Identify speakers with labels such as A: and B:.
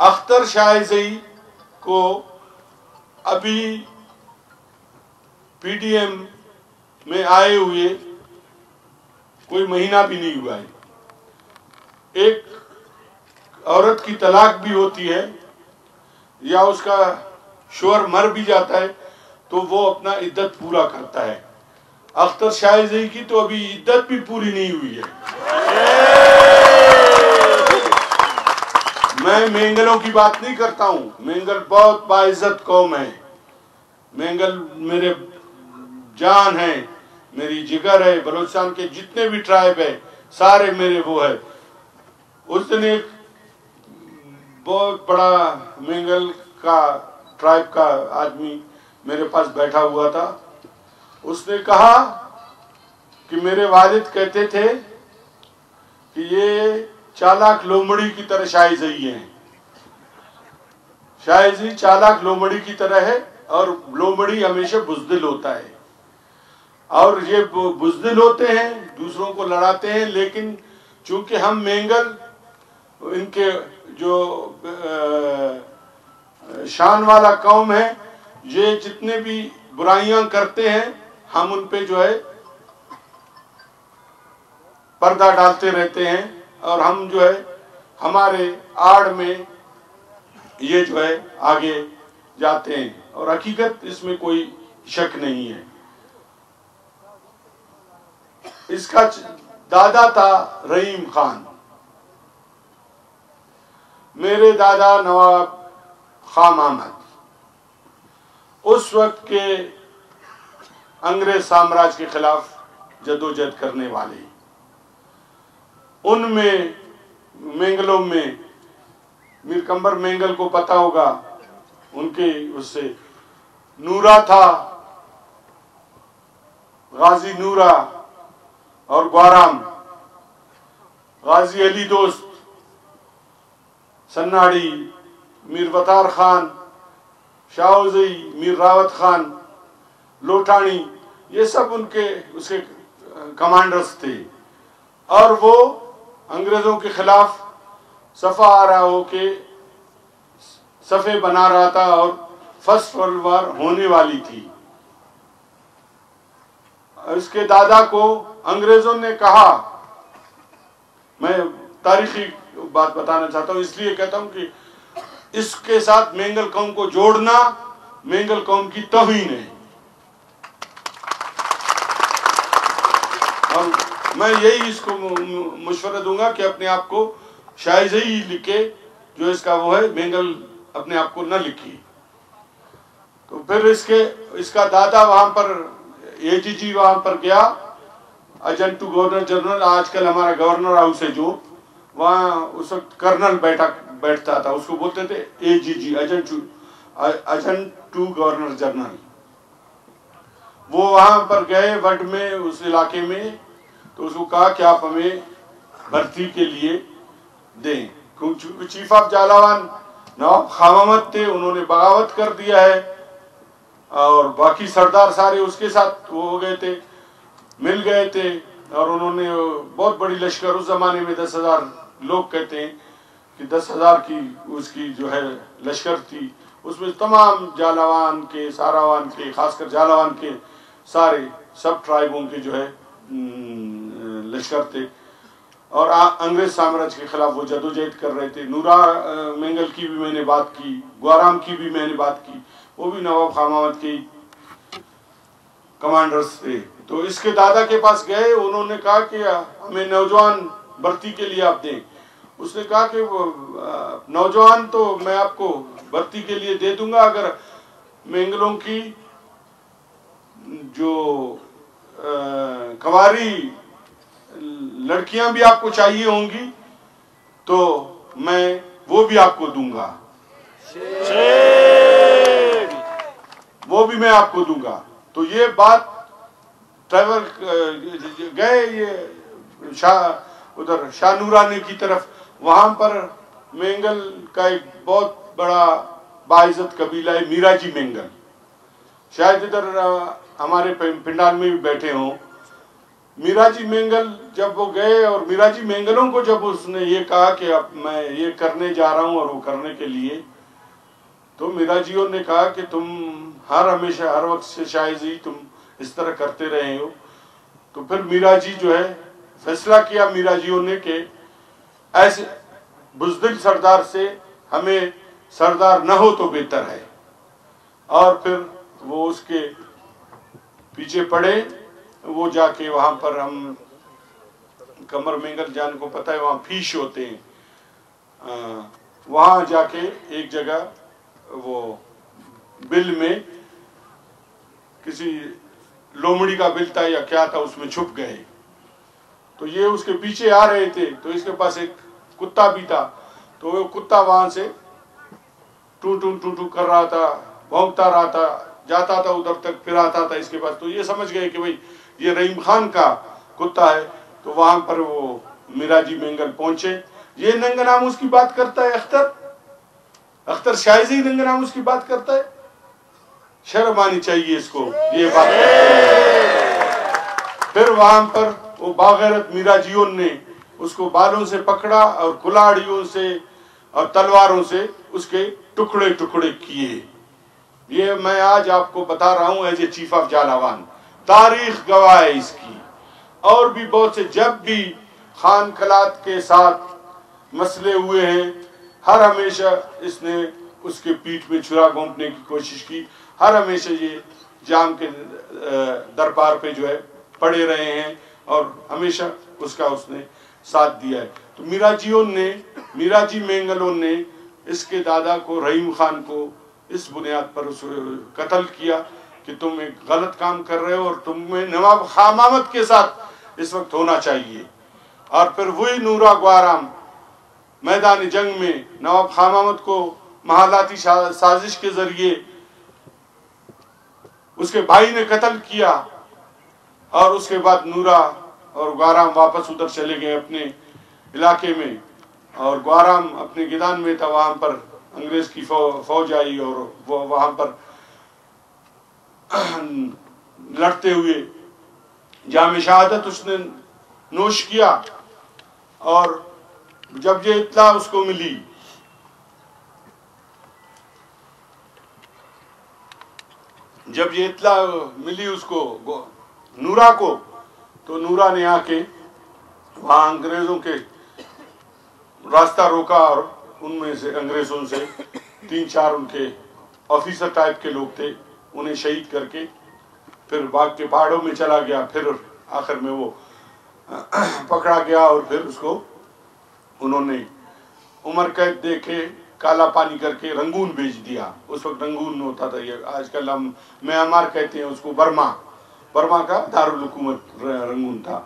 A: अख्तर शाहजई को अभी पीडीएम में आए हुए कोई महीना भी नहीं हुआ है। एक औरत की तलाक भी होती है या उसका शोर मर भी जाता है तो वो अपना इद्दत पूरा करता है। अख्तर शाहजई की तो अभी इद्दत भी पूरी नहीं हुई है। मैं मेंगलों की बात नहीं करता हूँ। मेंगल बहुत बाइज्जत कौम है। मेंगल मेरे जान है, मेरी जिगर है, बलोचिस्तान के जितने भी ट्राइब है, सारे मेरे वो है। उस दिन एक बहुत बड़ा मेंगल का ट्राइब का आदमी मेरे पास बैठा हुआ था। उसने कहा कि मेरे वालिद कहते थे कि ये चालाक लोमड़ी की तरह शाहजई है। शाहजी चालाक लोमड़ी की तरह है और लोमड़ी हमेशा बुजदिल होता है। और ये बुजदिल होते हैं, दूसरों को लड़ाते हैं, लेकिन चूँकि हम मेंगल, इनके जो शान वाला कौम है, ये जितने भी बुराइयाँ करते हैं, हम उन पे जो है पर्दा डालते रहते हैं। और हम जो है, हमारे आड़ में ये जो है, आगे जाते हैं। और हकीकत इसमें कोई शक नहीं है। इसका दादा था रहीम खान। मेरे दादा नवाब खाम अहमद। उस वक्त के अंग्रेज़ साम्राज्य के खिलाफ जदोजहद करने वाले उनमें, मेंगलों में मीर कंबर मेंगल को पता होगा, उनके उससे। नूरा था, गाजी नूरा और ग्वाराम। गाजी अली दोस्त, सन्नाड़ी मीर वतार खान, शाहजई मीर रावत खान लोटानी ये सब उनके, उसके कमांडर्स थे। और वो अंग्रेज़ों के खिलाफ सफ़ा आ रहा हो के सफ़े बना रहा था और फ़र्स्ट वर्ल्ड वार होने वाली थी। इसके दादा को अंग्रेज़ों ने कहा, मैं तारीखी बात बताना चाहता हूँ, इसलिए कहता हूँ कि इसके साथ मेंगल कौम को जोड़ना मेंगल कौम की तोहीन है। मैं यही इसको मशवरा दूँगा कि अपने आप को शायजई लिखे, जो इसका वो है मेंगल अपने आप को न लिखी। तो फिर इसके, इसका दादा वहाँ पर एजीजी वहाँ पर गया, एजेंट टू गवर्नर जनरल, आजकल हमारा गवर्नर हाउस है जो, वहाँ उस वक्त कर्नल बैठा, बैठता था, उसको बोलते थे AGG agent to agent to governor general. वो वहाँ पर गए, वट में, उस इलाके में तो उसको कहा कि आप हमें भर्ती के लिए दें। क्योंकि चीफ ऑफ़ जालावान नवाब खामत थे, उन्होंने बगावत कर दिया है। और बाकी सरदार सारे उसके साथ वो हो गए थे, मिल गए थे। और उन्होंने बहुत बड़ी लश्कर उस जमाने में दस हज़ार लोग कहते हैं कि दस हज़ार की उसकी जो है लश्कर थी। उसमें तमाम जालावान के, सारावान के, खासकर जालावान के सारे सब ट्राइबों के जो है लश्कर थे और अंग्रेज़ साम्राज्य के खिलाफ वो जदोजहद कर रहे थे। नूरा मेंगल की भी मैंने बात की, ग्वाराम की भी मैंने बात की। वो भी नवाब खामावत के कमांडर्स थे। तो इसके दादा के पास गए, उन्होंने कहा कि हमें नौजवान भर्ती के लिए आप दें। उसने कहा कि नौजवान तो मैं आपको भर्ती के लिए दे दूँगा, अगर मेंगलों की जो कवारी लड़कियाँ भी आपको चाहिए होंगी तो मैं वो भी आपको दूँगा। वो भी मैं आपको दूँगा। तो ये बात ट्रैवल गए ये शाह उधर शाहनूरानी की तरफ़। वहाँ पर मेंगल का एक बहुत बड़ा बाइज्जत कबीला है, मीराजी मेंगल। शायद इधर हमारे पिंडाल में भी बैठे हों। मीराजी मेंगल जब वो गए और मीराजी मेंगलों को जब उसने ये कहा कि अब मैं ये करने जा रहा हूँ और वो करने के लिए तो मीराजियों ने कहा कि तुम हर हमेशा, हर वक्त से शायद ही तुम इस तरह करते रहे हो। तो फिर मीराजी जो है, फैसला किया मीराजियों ने कि ऐसे बुजदिल सरदार से हमें सरदार न हो तो बेहतर है। और फिर वो उसके पीछे पड़े वो जाके वहाँ पर हम कमर मेंगल जान को पता है, वहाँ फीश होते हैं। वहाँ जाके एक जगह वो बिल में किसी लोमड़ी का बिल था या क्या था, उसमें छुप गए। तो ये उसके पीछे आ रहे थे तो इसके पास एक कुत्ता भी था। तो वो कुत्ता वहाँ से टू टू टू टू कर रहा था भोंगता रहा था, जाता था उधर तक, फिर आता था इसके पास। तो ये समझ गए कि भाई ये रहीम खान का कुत्ता है तो वहाँ पर वो मिराजी मेंगल पहुँचे। ये नंगनाम उसकी बात करता है अख्तर। अख्तर शायजी नंगनाम उसकी बात करता है। शर्म आनी चाहिए इसको, ये बात। फिर वहाँ पर वो बागैरत मीराजियों ने उसको बालों से पकड़ा और कुलाड़ियों से और तलवारों से उसके टुकड़े टुकड़े किए। ये मैं आज आपको बता रहा हूँ, as a chief of Jhalawan. तारीख गवाह है इसकी। और भी बहुत से, जब भी खान खलात के साथ मसले हुए हैं, हर हमेशा इसने उसके पीठ में छुरा घोंपने की कोशिश की। हर हमेशा ये जाम के दरबार पे जो है पड़े रहे हैं और हमेशा उसका उसने साथ दिया है। तो मीराजियों ने, मीराजी मेंगलों ने इसके दादा को, रहीम खान को इस बुनियाद पर उस, कत्ल किया। कि तुम एक गलत काम कर रहे हो और तुम्हें नवाब खामामत के साथ इस वक्त होना चाहिए। और फिर वही नूरा ग्वाराम मैदान जंग में नवाब खामामत को महालाती साजिश के ज़रिए उसके भाई ने कत्ल किया और उसके बाद नूरा और ग्वाराम वापस उधर चले गए अपने इलाके में। और ग्वाराम अपने गिदान में था वहाँ पर अंग्रेज़ की फौज आई और वो वहाँ पर लड़ते हुए जाम शहादत उसने नोश किया और जब ये इतला उसको मिली, जब ये इतला मिली उसको नूरा को तो नूरा ने आके वहाँ अंग्रेज़ों के रास्ता रोका और उनमें से, अंग्रेज़ों से तीन चार उनके ऑफिसर टाइप के लोग थे। उन्हें शहीद करके फिर बाग के पहाड़ों में चला गया, फिर आखिर में वो पकड़ा गया और फिर उसको उन्होंने उमर कैद देखे, काला पानी करके रंगून भेज दिया। उस वक्त रंगून होता था, ये आजकल हम म्यांमार कहते हैं उसको बर्मा। बर्मा का दारुलकूमत रंगून था।